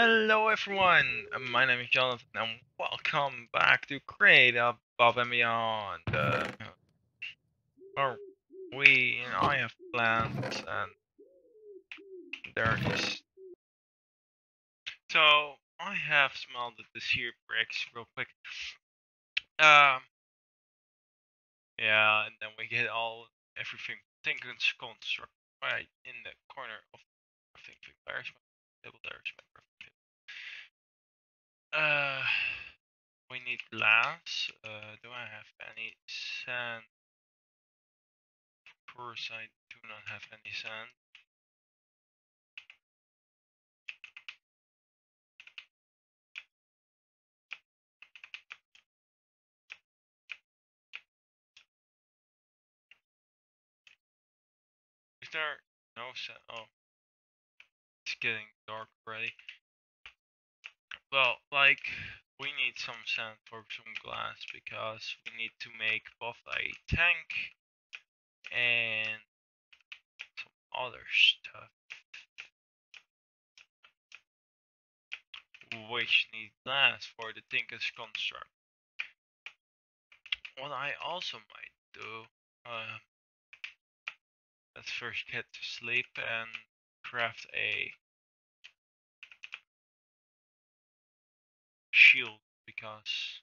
Hello everyone, uh, my name is Jonathan and welcome back to Create Above and Beyond. Uh, we I have plans and there is... So, I have smelted the seared bricks real quick. Um, yeah, and then we get all, everything, Tinkers construct right in the corner of, I think, there's my table, there's my uh, we need glass. Uh, do I have any sand? Of course, I do not have any sand. Is there no sand? Oh, it's getting dark already. Well, like, we need some sand for some glass because we need to make both a tank and some other stuff. Which need glass for the Tinker's construct. What I also might do, uh, let's first get to sleep and craft a shield because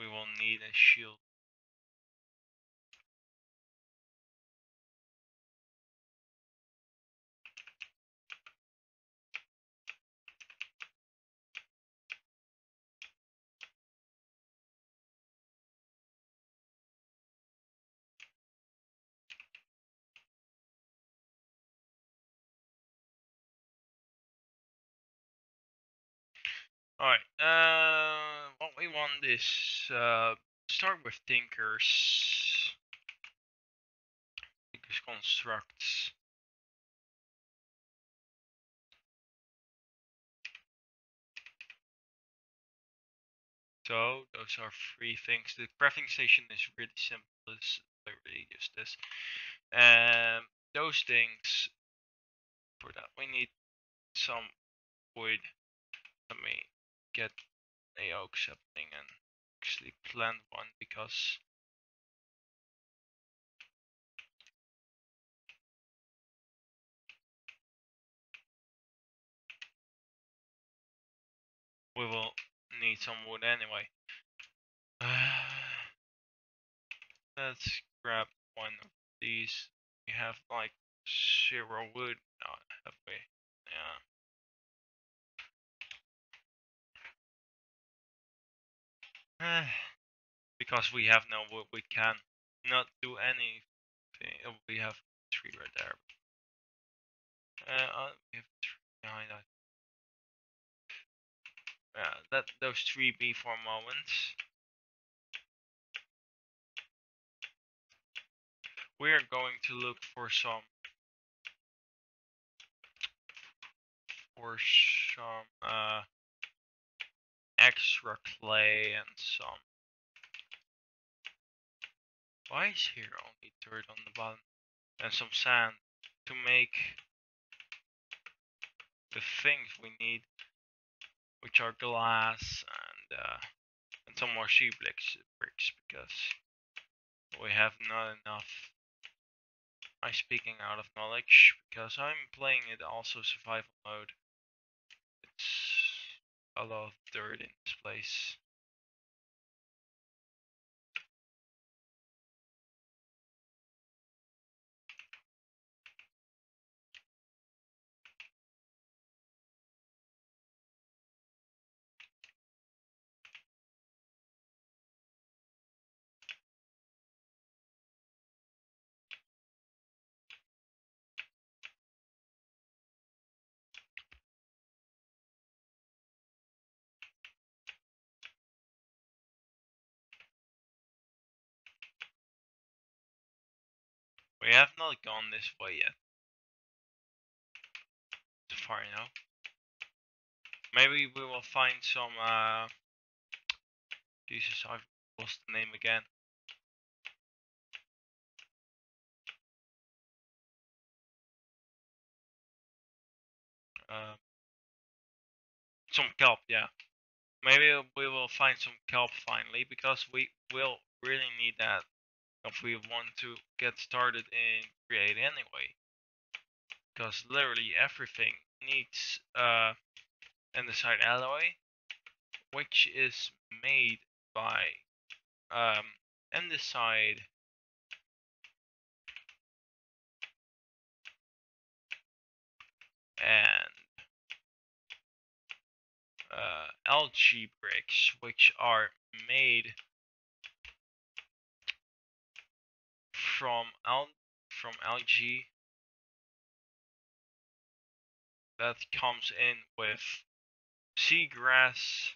we will need a shield. Alright, uh, what we want is, uh, start with Tinkers. Tinkers constructs. So, those are three things. The crafting station is really simple, it's literally just this. Um, those things, for that we need some wood. Let me get a oak sapling and actually plant one because we will need some wood anyway. let's grab one of these. We have like zero wood now, have we? Yeah. Because we have no we can not do anything. Oh, we have three right there. Uh, uh we have three behind that. Yeah, let those three be for a moment. We are going to look for some for some uh extra clay and some. Why is here only dirt on the bottom? And some sand to make the things we need, which are glass and uh, and some more sheep bricks, bricks because we have not enough. I'm speaking out of knowledge because I'm playing it also survival mode. It's a lot of dirt in this place. We have not gone this way yet. So far, you. Maybe we will find some, uh... Jesus, I've lost the name again. Um... Some kelp, yeah. Maybe we will find some kelp finally because we will really need that if we want to get started in create anyway. Because literally everything needs uh, andesite alloy, which is made by um, andesite and uh, algae bricks, which are made from al from algae that comes in with seagrass.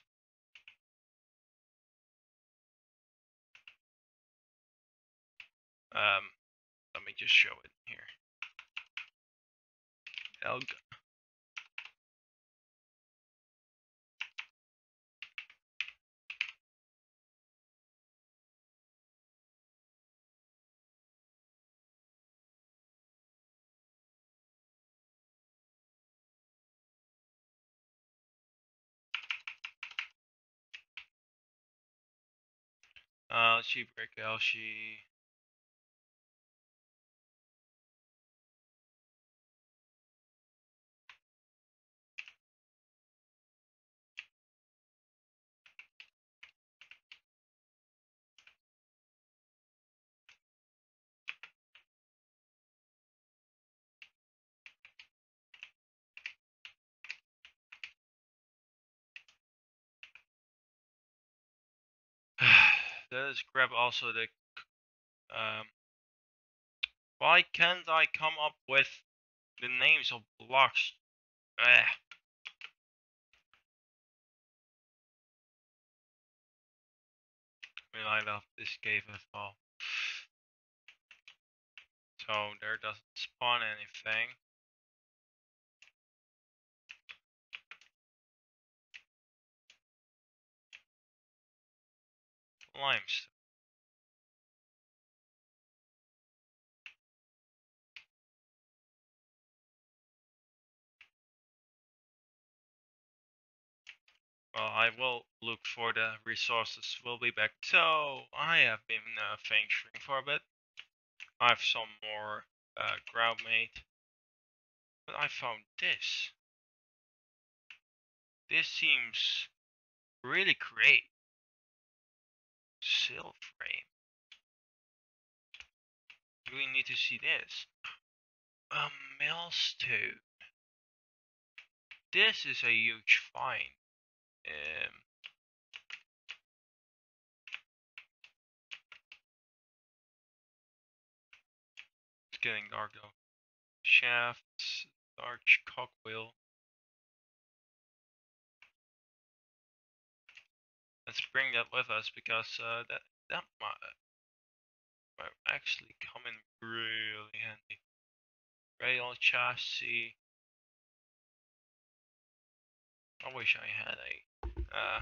Um let me just show it here alga algae brick algae Let's grab also the um why can't I come up with the names of blocks? Eh. We light up this cave as well. So there doesn't spawn anything. Limestone. Well, I will look for the resources. We'll be back. So, I have been uh, venturing for a bit. I have some more uh, ground made. But I found this. This seems really great. Sail frame. Do we need to see this? A millstone. This is a huge find. Um, it's getting dark though. Shafts, large cogwheel. Let's bring that with us because uh, that that might, might actually come in really handy. Rail chassis. I wish I had a uh,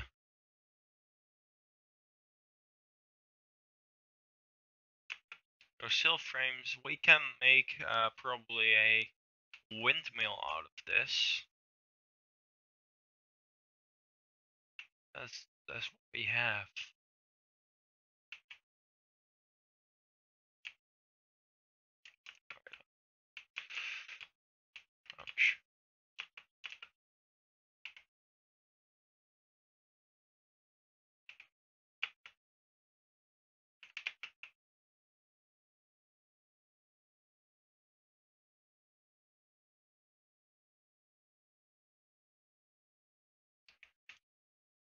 sail frames, we can make uh, probably a windmill out of this. That's that's what we have.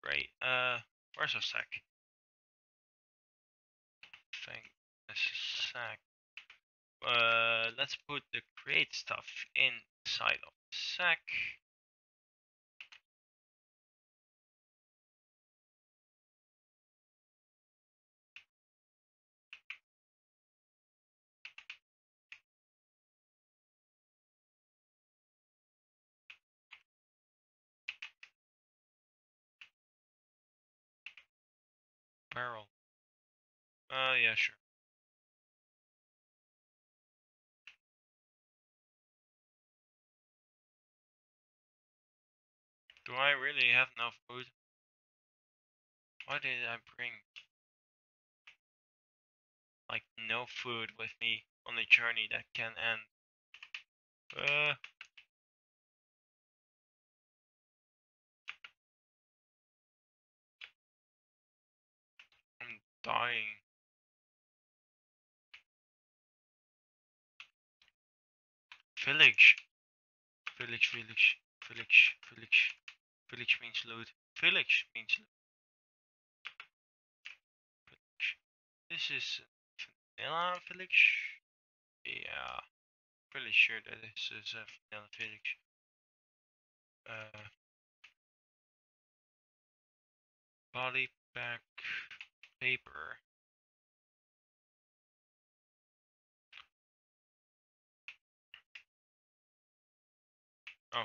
Great. Uh, where's our sack? Think this is sack. Uh, let's put the create stuff inside of the Barrel. Uh, yeah, sure. Do I really have no food? Why did I bring like no food with me on a journey that can end? Uh, dying. Village. Village, village, village, village. Village means loot. Village means loot. Village. This is vanilla village. Yeah. Pretty sure that this is a vanilla village. Uh, body pack paper. Oh.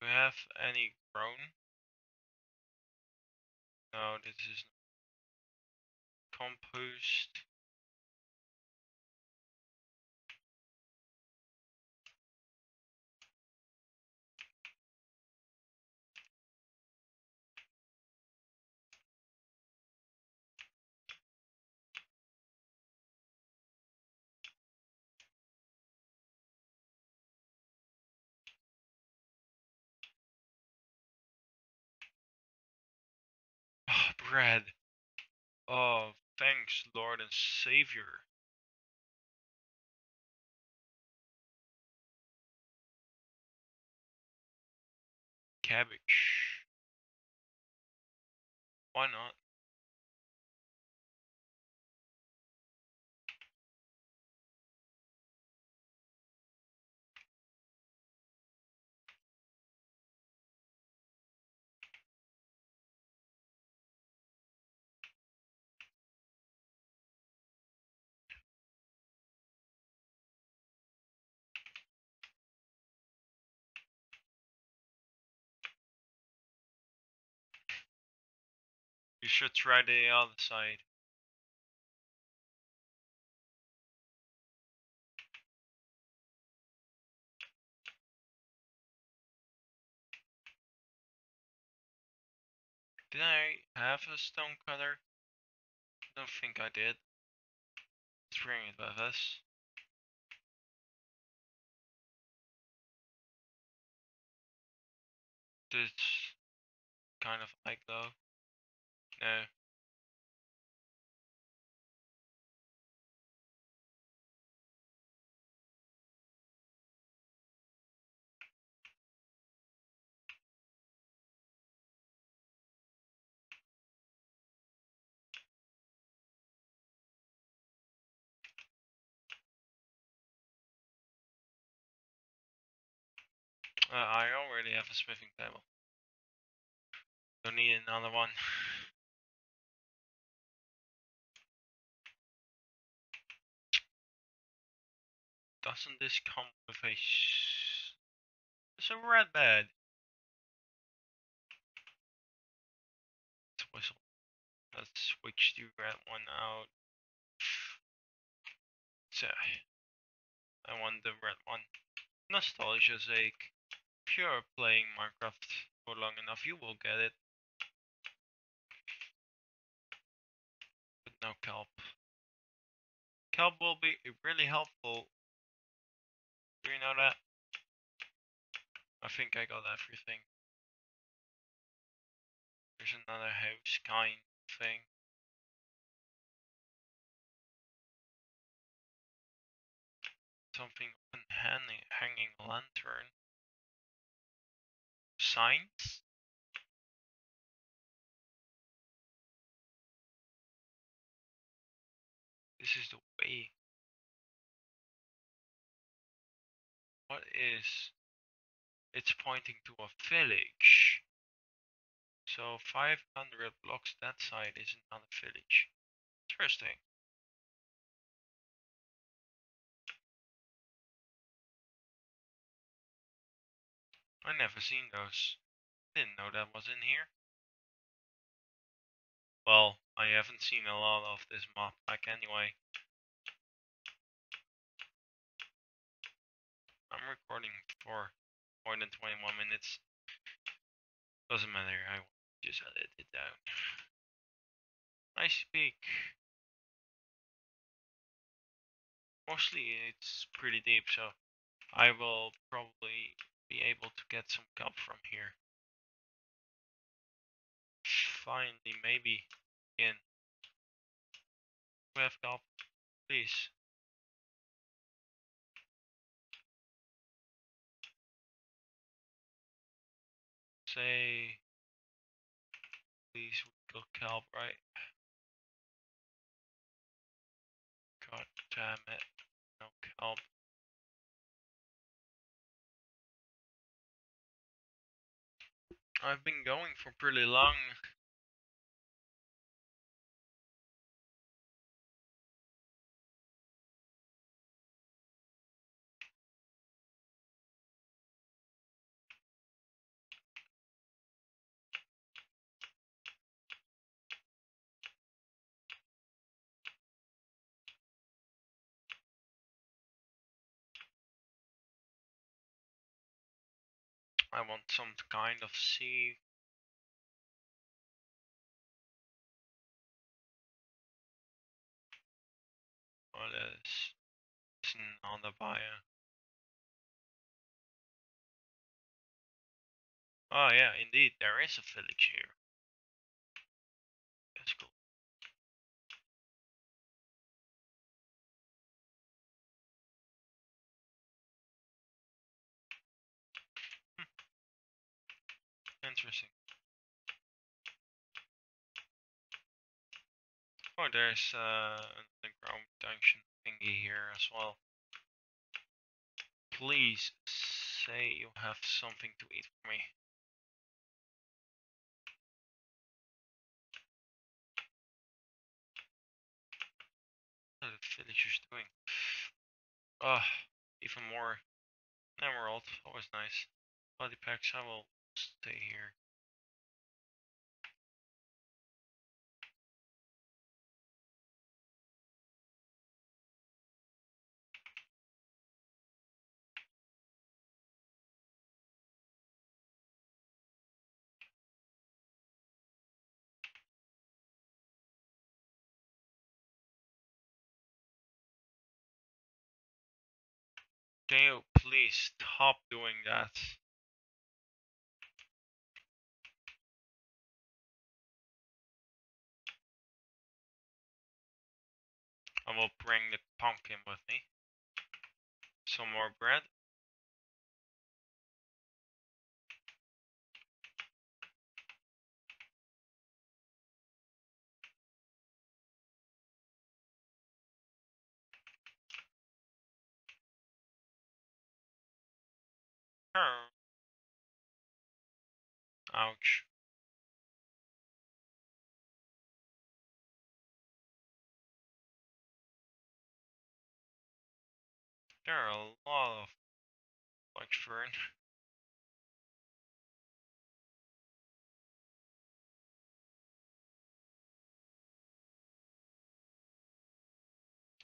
Do we have any grown? No, this is compost. Bread. Oh, thanks, Lord and Savior. Cabbage. Why not? You should try the other side. Did I have a stone cutter? Don't think I did. Let's bring it with us. This kind of like though. No. Uh, I already have a smithing table. Don't need another one. Doesn't this come with a... It's a red bed. Let's switch the red one out. So, I want the red one. Nostalgia's sake. If you're playing Minecraft for long enough, you will get it. But no kelp. Kelp will be really helpful. Do you know that? I think I got everything. There's another house kind thing. Something hanging, hanging lantern. Signs? This is the way. What is... It's pointing to a village. So 500 blocks that side is another village. Interesting. I never seen those. Didn't know that was in here. Well, I haven't seen a lot of this map pack anyway. I'm recording for more than 21 minutes. Doesn't matter, I just edit it down. I speak. Mostly it's pretty deep, so I will probably be able to get some kelp from here. Finally, maybe in. We have kelp, please. Say, please, got kelp, right? God damn it. No kelp. I've been going for pretty long. I want some kind of sea. It's on the bio. Oh yeah, indeed, there is a village here. Interesting. Oh, there's uh, underground dungeon thingy here as well. Please say you have something to eat for me. What are the villagers doing? Ah, even more emerald. Always nice. Body packs. I will stay here. Can you please stop doing that? I will bring the pumpkin with me. Some more bread. Ouch. There are a lot of like fern.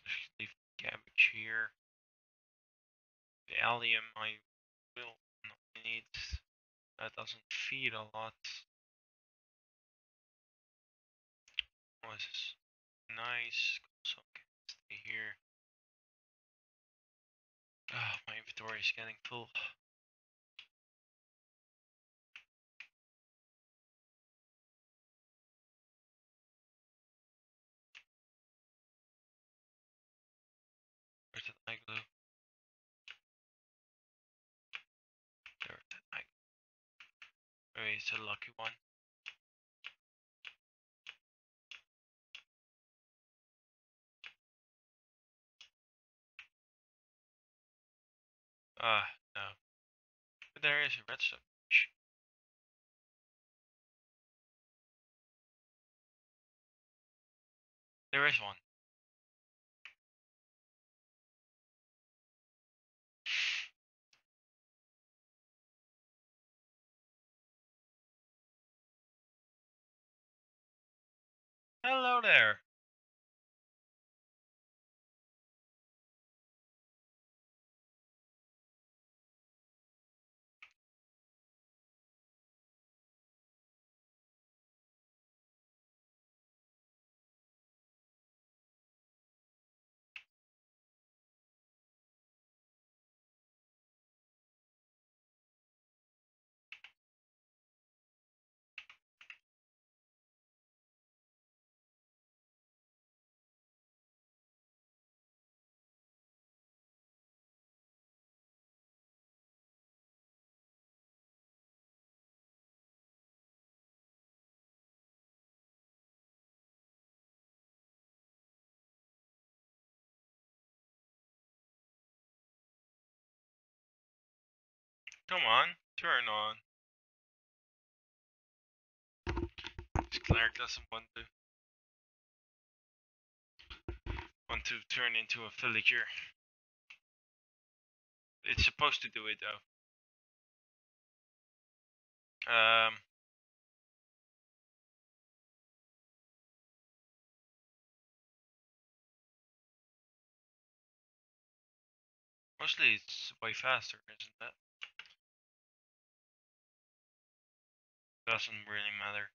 Just leave cabbage here. The allium I will not need. That doesn't feed a lot. Oh, this is nice. So I can stay here. Ah, my inventory is getting full. Where's the night glue? There's the night. Maybe it's a lucky one. Ah, no. But there is a redstone. There is one. Hello there. Come on, turn on. This cleric doesn't want to want to turn into a villager. It's supposed to do it though. Um, mostly it's way faster, isn't it? Doesn't really matter.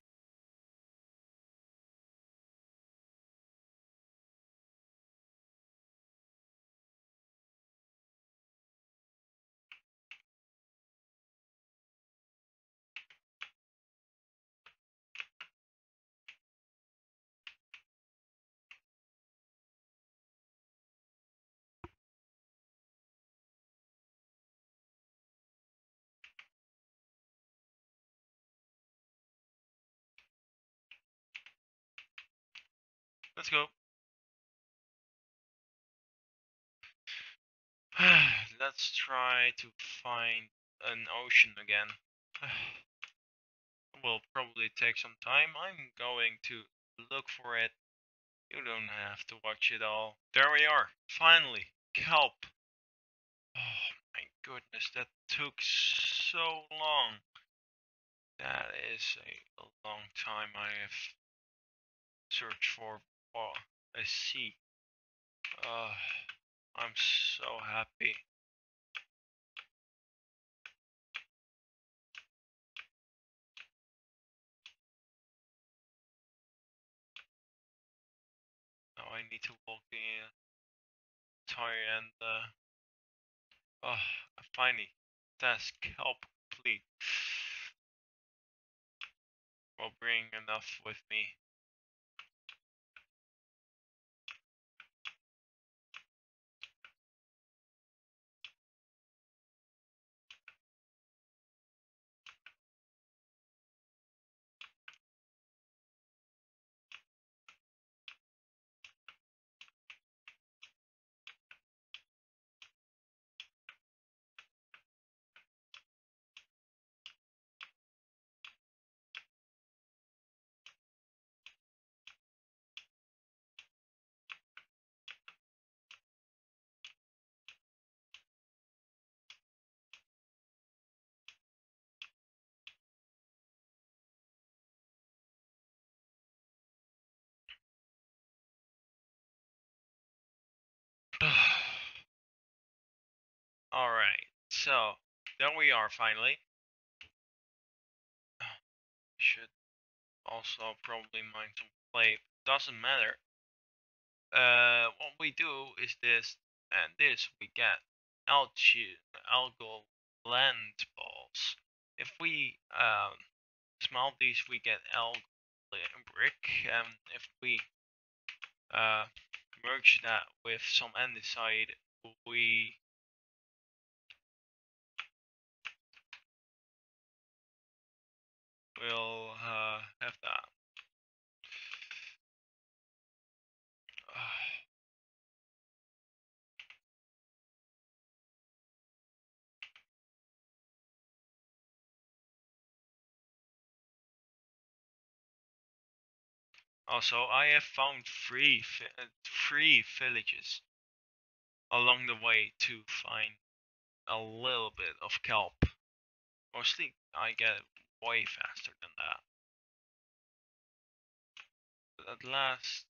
Go. Let's try to find an ocean again. will probably take some time. I'm going to look for it. You don't have to watch it all. There we are. Finally, kelp. Oh my goodness, that took so long. That is a, a long time I have searched for Oh, I see. Uh, I'm so happy. Now I need to walk the entire and uh, oh, finally, task help. Will bring enough with me. Alright, so there we are finally. Should also probably mine some clay. Doesn't matter. Uh, what we do is this and this. We get algae, algal land balls. If we um, smelt these, we get algal brick. And if we uh, merge that with some andesite, we will uh, have that. Also, I have found three three villages along the way to find a little bit of kelp. Mostly, I get way faster than that. at last,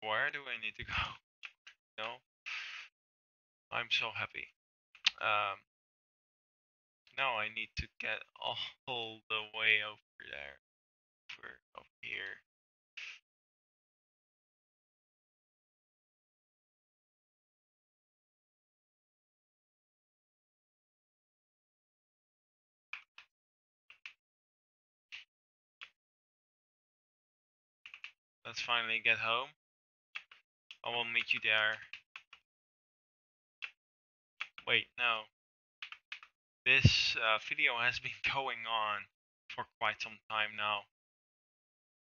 where do I need to go? No, I'm so happy. Um, now I need to get all the way over there, over, over here. Let's finally get home. I will meet you there. Wait, no. This uh, video has been going on for quite some time now.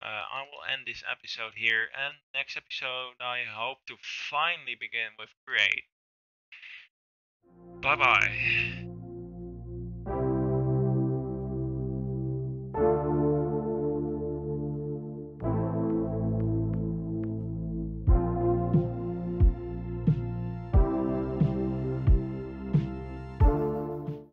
Uh, I will end this episode here and next episode I hope to finally begin with Create. Bye bye.